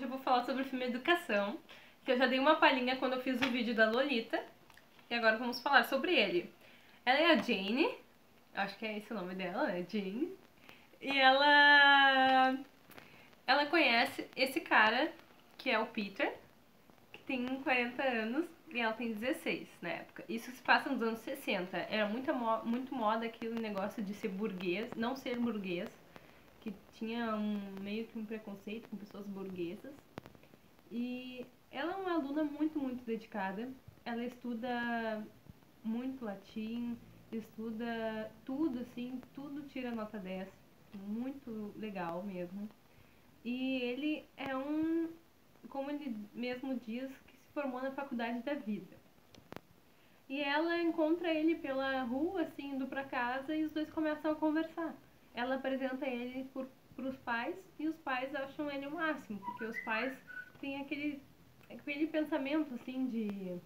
Hoje eu vou falar sobre o filme Educação, que eu já dei uma palhinha quando eu fiz o vídeo da Lolita, e agora vamos falar sobre ele. Ela é a Jane, acho que é esse o nome dela, né? Jane. E ela ela conhece esse cara, que é o Peter, que tem 40 anos e ela tem 16 na época. Isso se passa nos anos 60. Era muita mo muito moda aquele negócio de ser burguês, não ser burguês que tinha um meio que um preconceito com pessoas burguesas. E ela é uma aluna muito, muito dedicada. Ela estuda muito latim, estuda tudo assim, tudo tira nota 10. Muito legal mesmo. E ele é um, como ele mesmo diz, que se formou na faculdade da vida. E ela encontra ele pela rua, assim, indo pra casa, e os dois começam a conversar ela apresenta ele para os pais e os pais acham ele o máximo, porque os pais têm aquele, aquele pensamento assim de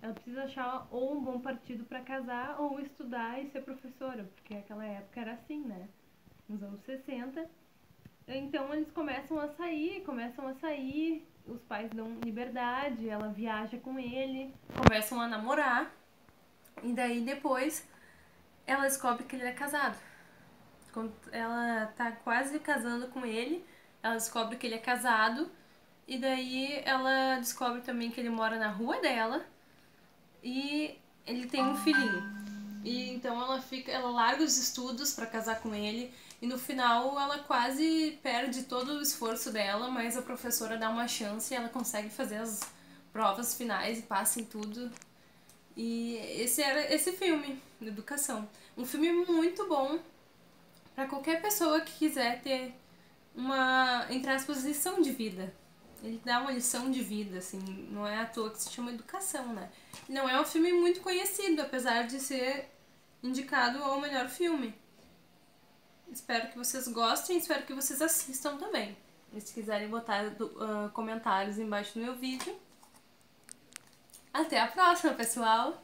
ela precisa achar ou um bom partido para casar ou estudar e ser professora, porque aquela época era assim, né? Nos anos 60. Então eles começam a sair, começam a sair, os pais dão liberdade, ela viaja com ele, começam a namorar. E daí depois ela descobre que ele é casado. Quando ela tá quase casando com ele, ela descobre que ele é casado. E daí ela descobre também que ele mora na rua dela. E ele tem um filhinho. E então ela fica, ela larga os estudos para casar com ele e no final ela quase perde todo o esforço dela, mas a professora dá uma chance e ela consegue fazer as provas finais e passa em tudo. E esse era esse filme, Educação. Um filme muito bom, para qualquer pessoa que quiser ter uma, entre aspas, lição de vida. Ele dá uma lição de vida, assim, não é à toa que se chama educação, né? Não é um filme muito conhecido, apesar de ser indicado ao melhor filme. Espero que vocês gostem, espero que vocês assistam também. E se quiserem botar uh, comentários embaixo do meu vídeo. Até a próxima, pessoal!